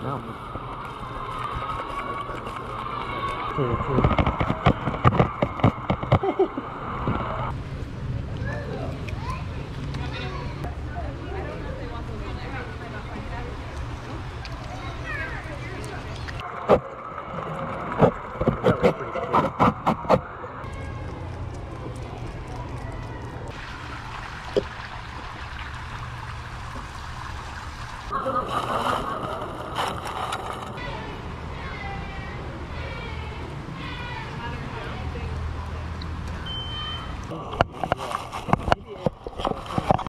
No. True, true. Thank you. Oh.